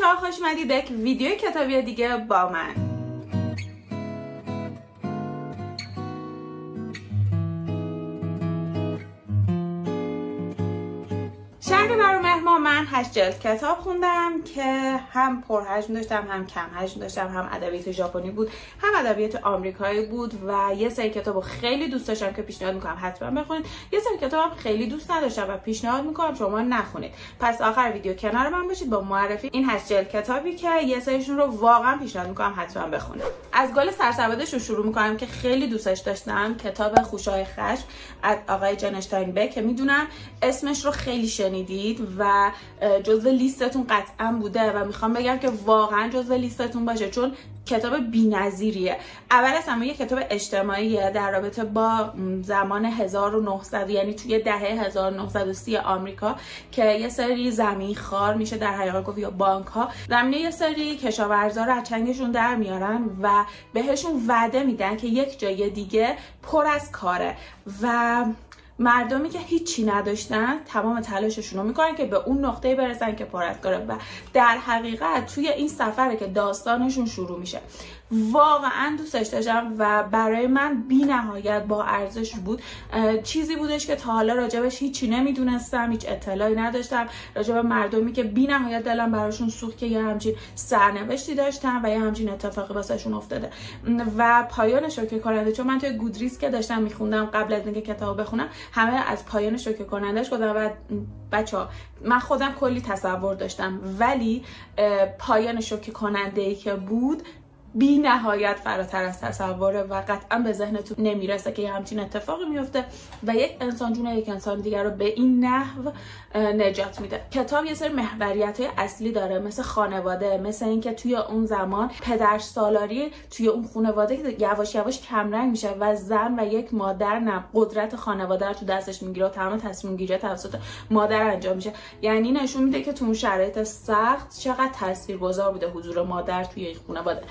ها خوش اومدید یک ویدیو کتابی دیگه با من. مهمان من هشت جلد کتاب خوندم که هم پرحجم داشتم هم کم حجم داشتم هم ادبیات ژاپنی بود هم ادبیات آمریکایی بود و یه سری کتاب خیلی دوست داشتم که پیشنهاد می‌کنم حتما بخونید. یه سری کتاب خیلی دوست نداشتم و پیشنهاد می‌کنم شما نخونید. پس آخر ویدیو کنار من باشید با معرفی این هشت جلد کتابی که یه سریشون رو واقعا پیشنهاد می‌کنم حتما بخونید. از گل سرسبدش رو شروع می‌کنم که خیلی دوستش داشتم. کتاب خوشای خشم از آقای جنشتاین به که می‌دونم اسمش رو خیلی شنیدید و جزو لیستتون قطعا بوده و می‌خوام بگم که واقعا جزو لیستتون باشه چون کتاب بی‌نظیریه. اول از همه یه کتاب اجتماعیه در رابطه با زمان 1900 یعنی توی دهه 1930 آمریکا که یه سری زمین خار میشه در حقیقت گفت یا بانک ها زمینه یه سری کشاورزا رو چنگشون در میارن و بهشون وعده میدن که یک جای دیگه پر از کاره. و مردمی که هیچی نداشتن تمام تلاششون رو می‌کنن که به اون نقطه برسن که پر از و در حقیقت توی این سفره که داستانشون شروع میشه. واقعا دوستش داشتم و برای من بی نهایت با ارزش بود. چیزی بودش که تا حالا راجبش هیچی نمی‌دونستم هیچ اطلاعی نداشتم. راجب مردمی که بی نهایت دلم براشون سوخت که یه همچین سرنوشتی داشتم و یه همچین اتفاقی واسهشون افتاده. و پایان شوکه کننده چون من توی گودریس که داشتم میخوندم قبل از اینکه کتاب بخونم همه از پایان شوکه کنندهش گفتم و بچه ها من خودم کلی تصور داشتم. ولی پایان شوکه کننده ای که بود بی نهایت فراتر از تصوره و قطعا به ذهنتون نمی‌رسه که یه همچین اتفاقی میفته و یک انسان جون یک انسان دیگر رو به این نحو نجات میده. کتاب یه سری محوریت های اصلی داره مثل خانواده مثل اینکه توی اون زمان پدر سالاری توی اون خانواده یواش یواش کمرنگ میشه و زن و یک مادر نه قدرت خانواده رو تو دستش می‌گیره و تمام تصمیم گیری توسط مادر انجام میشه. یعنی نشون میده که تو اون شرایط سخت چقدر تاثیرگذار بوده حضور مادر توی این خانواده.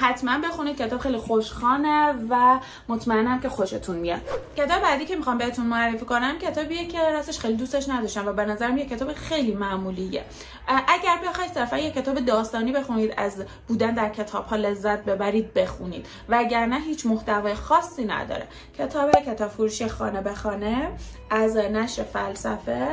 حتما بخونید. کتاب خیلی خوشخانه و مطمئنم که خوشتون میاد. کتاب بعدی که می‌خوام بهتون معرفی کنم کتابیه که راستش خیلی دوستش نداشتم و به نظرم یه کتاب خیلی معمولیه. اگر بخواید صرفا یه کتاب داستانی بخونید از بودن در کتاب ها لذت ببرید بخونید. و اگر نه هیچ محتوای خاصی نداره. کتاب کتاب فروشی خانه به خانه از نشر فلسفه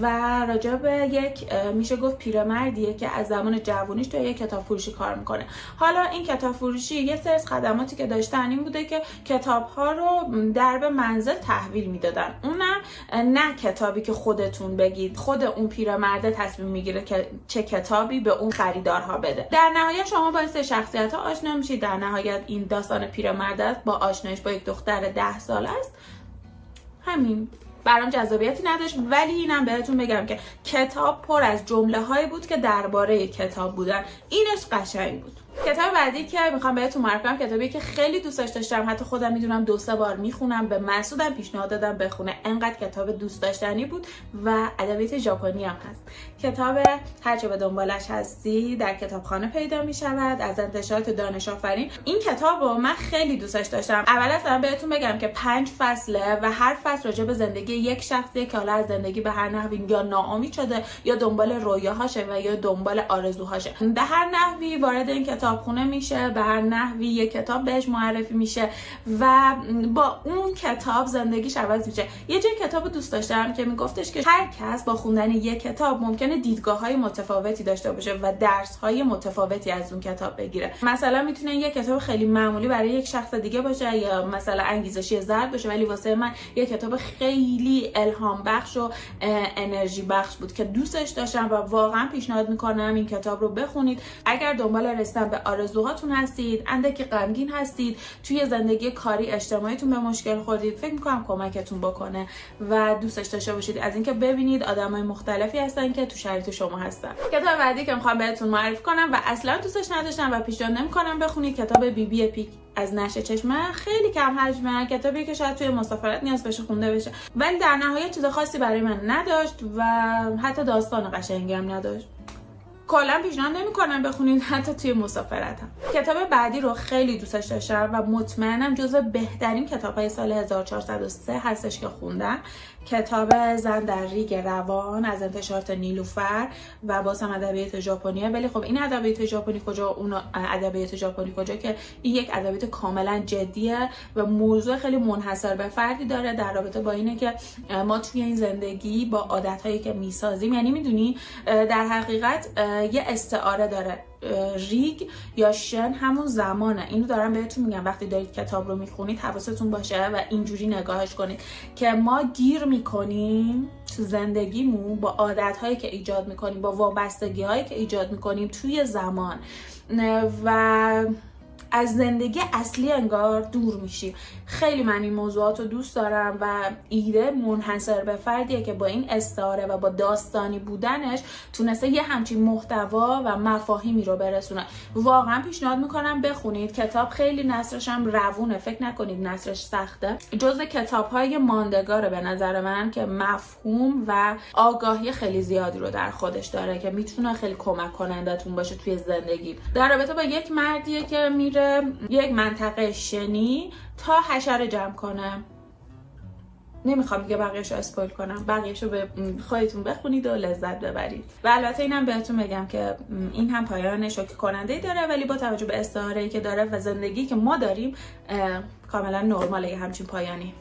و راجع به یک میشه گفت پیرمردیه که از زمان جوونیش تو یک کتاب فروشی کار می‌کنه. حالا این کتاب فروشی یه سری خدماتی که داشتن این بوده که کتاب ها رو درب منزل تحویل می‌دادن. اونم نه کتابی که خودتون بگید. خود اون پیرمرده تصمیم می‌گیره که چه کتابی به اون خریدارها بده. در نهایت شما باعث شخصیت ها آشنا میشید. در نهایت این داستان پیرمرد است. با آشنایش با یک دختر ده سال است. همین. برام جذابیتی نداشت. ولی اینم بهتون بگم که کتاب پر از جمله هایی بود که درباره کتاب بودن. اینش قشنگ بود. کتاب بعدی که می‌خوام بهتون معرفی کنم کتابی که خیلی دوستش داشتم حتی خودم می‌دونم دو سه بار می‌خونم به مسعودم پیشنهاد دادم بخونه. انقدر کتاب دوست داشتنی بود و ادبیات ژاپنی هم هست. کتاب هرچه به دنبالش هستی در کتابخانه پیدا می‌شود از انتشارات دانش آفرین. این کتاب رو من خیلی دوستش داشتم. اول از بهتون بگم که پنج فصله و هر فصل راجع به زندگی یک شخصی که حالا از زندگی به هر نحوی یا ناامید شده یا دنبال رویاهاشه و یا دنبال آرزوهاشه. به هر نحوی وارد این کتاب کتابخونه میشه به هر نحوی یه کتاب بهش معرفی میشه و با اون کتاب زندگیش عوض میشه. یه جای کتاب دوست داشتم که میگفتش که هر کس با خوندن یه کتاب ممکنه دیدگاه های متفاوتی داشته باشه و درس های متفاوتی از اون کتاب بگیره. مثلا می‌تونه یه کتاب خیلی معمولی برای یک شخص دیگه باشه یا مثلا انگیزشی زرد باشه ولی واسه من یه کتاب خیلی الهام بخش و انرژی بخش بود که دوستش داشتم و واقعا پیشنهاد می‌کنم این کتاب رو بخونید. اگر دنبال رسیدن آرزوهاتون هستید اندکی غمگین هستید توی زندگی کاری اجتماعیتون به مشکل خوردید فکر می‌کنم کمکتون بکنه و دوستش داشته باشید. از اینکه ببینید آدمای مختلفی هستن که تو شرایط شما هستن. کتاب بعدی که می‌خوام بهتون معرفی کنم و اصلا دوستش نداشتم و پیشنهاد نمی‌کنم بخونید کتاب بی بی پیک از نشه چشمه خیلی کم حجمه کتابی که شاید توی مسافرت نیاز بشه خونده بشه. ولی در نهایت چیز خاصی برای من نداشت و حتی داستان قشنگی هم نداشت. کلا پیشنهاد نمی‌کنم بخونید حتی توی مسافرتم. کتاب بعدی رو خیلی دوستش داشتم و مطمئنم جزو بهترین کتاب های سال 1403 هستش که خوندم. کتاب زن در ریگ روان از انتشارات نیلوفر و باز هم ادبیات ژاپنیه ولی خب این ادبیات ژاپنی کجا اون ادبیات ژاپنی کجا که این یک ادبیات کاملا جدیه و موضوع خیلی منحصر به فردی داره در رابطه با اینه که ما توی این زندگی با عادت هایی که می‌سازیم یعنی می‌دونی در حقیقت یه استعاره داره. ریگ یا شن همون زمانه. اینو دارم بهتون میگم. وقتی دارید کتاب رو می‌خونید حواستون باشه و اینجوری نگاهش کنید که ما گیر می‌کنیم تو زندگیمون با عادت هایی که ایجاد می‌کنیم با وابستگی هایی که ایجاد می‌کنیم توی زمان. و از زندگی اصلی انگار دور میشیم. خیلی من این موضوعات رو دوست دارم و ایده منحصر به فردیه که با این استعاره و با داستانی بودنش تونسته یه همچین محتوا و مفاهیمی رو برسونه. واقعا پیشنهاد می‌کنم بخونید. کتاب خیلی نصرش هم روونه. فکر نکنید نصرش سخته. جز کتاب های ماندگاره به نظر من که مفهوم و آگاهی خیلی زیادی رو در خودش داره که می‌تونه خیلی کمک کنندتون باشه توی زندگی. در رابطه با یک مردیه که میره یک منطقه شنی تا حشره جمع کنم نمی‌خوام دیگه بقیهش رو اسپویل کنم. بقیهش رو به خواهیتون بخونید و لذت ببرید. و البته اینم بهتون بگم که این هم پایان شوکه کننده داره ولی با توجه به استعاره که داره و زندگی که ما داریم کاملا نرماله. همچین پایانی.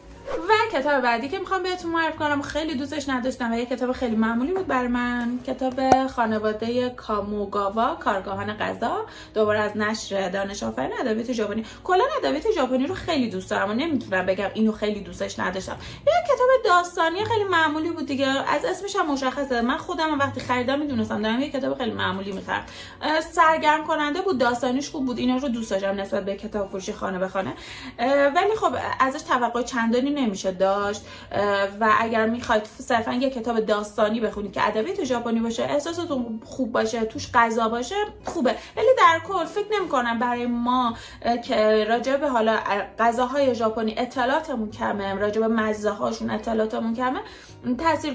کتاب بعدی که می‌خوام بهتون معرف کنم خیلی دوستش نداشتم و یه کتاب خیلی معمولی بود بر من. کتاب خانواده کاموگاوا کارگاهان غذا. دوباره از نشر دانش آفرین ادبیات ژاپنی. کلا ادبیات ژاپنی رو خیلی دوست دارم و نمی‌تونم بگم اینو خیلی دوستش نداشتم. یه کتاب داستانی خیلی معمولی بود دیگه. از اسمش هم مشخصه. من خودم وقتی خریدم می‌دونستم دارم یه کتاب خیلی معمولی می‌خرم. سرگرم کننده بود داستانیش خوب بود. اینا رو دوست داشتم نسبت به کتاب فروشی خانه به خانه ولی خب ازش توقع چندانی نمیشه داشت و اگر می‌خواید صرفا یه کتاب داستانی بخونید که ادبیات ژاپنی باشه احساستون خوب باشه توش غذا باشه خوبه. ولی در کل فکر نمی‌کنم برای ما که راجع به حالا غذاهای ژاپنی اطلاعاتمون کمه راجع به مزه هاشون اطلاعاتمون کمه.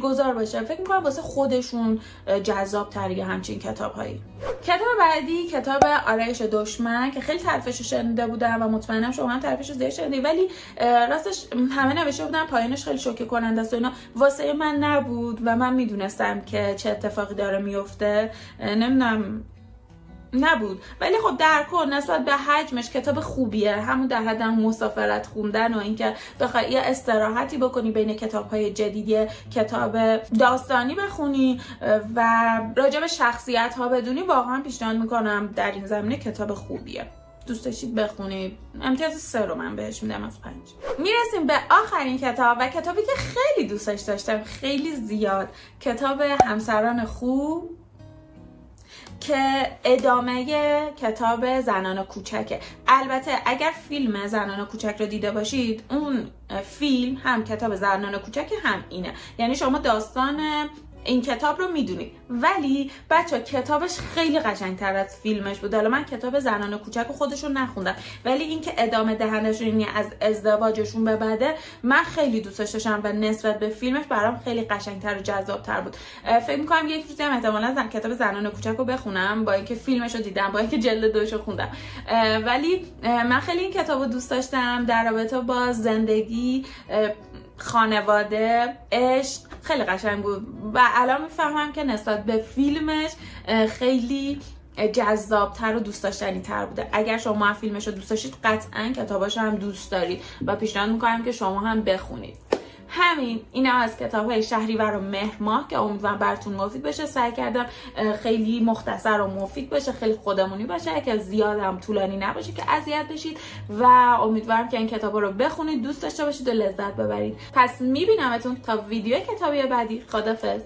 گذار باشه فکر می‌کنم واسه خودشون جذاب تریه همچین کتاب هایی کتاب بعدی کتاب آرایش دشمن که خیلی تعریفش شنیده بودم و مطمئنم شما هم تعریفش زیاد شنیدید ولی راستش همه نوشته بودن پایانش خیلی شوکه کننده است و اینا. واسه من نبود و من می‌دونستم که چه اتفاقی داره میفته نمی‌دونم نبود. ولی خب در کل نسبت به حجمش کتاب خوبیه. همون در حد مسافرت خوندن و اینکه بخوای یه استراحتی بکنی بین کتاب های جدیدی کتاب داستانی بخونی و راجع به شخصیت ها بدونی واقعا پیشنهاد می‌کنم در این زمینه کتاب خوبیه. دوست داشتید بخونید. امتیاز سه رو من بهش میدم از پنج. می‌رسیم به آخرین کتاب و کتابی که خیلی دوستش داشتم. خیلی زیاد. کتاب همسران خوب. که ادامه کتاب زنان کوچکه. البته اگر فیلم زنان کوچک رو دیده باشید اون فیلم هم کتاب زنان کوچک هم اینه. یعنی شما داستان این کتاب رو می‌دونید ولی بچه کتابش خیلی قشنگتر از فیلمش بود. حالا من کتاب زنان کوچک خودشون نخوندم. ولی اینکه ادامه دهندشون یعنی از ازدواجشون به بعده من خیلی دوستش داشتم و نسبت به فیلمش برام خیلی قشنگتر و جذابتر بود. فکر می‌کنم یک روزی هم احتمالا زن... کتاب زنان کوچک رو بخونم با اینکه فیلمش رو دیدم با اینکه جلد دوش رو خوندم. ولی من خیلی این کتاب رو دوست داشتم. در رابطه با زندگی خانواده عشق خیلی قشنگ بود. و الان می‌فهمم که نسبت به فیلمش خیلی جذابتر و دوست داشتنی تر بوده. اگر شما فیلمش رو دوست داشتید قطعا کتاباش هم دوست دارید. و پیشنهاد می‌کنم که شما هم بخونید. همین اینا از کتاب های شهریور و مهر ماه که امیدوارم براتون مفید بشه. سعی کردم خیلی مختصر و مفید باشه خیلی خودمونی باشه. که زیاد هم طولانی نباشه که اذیت بشید. و امیدوارم که این کتاب رو بخونید دوست داشته باشید و لذت ببرید. پس میبینمتون تا ویدیو کتابی بعدی. خدافظ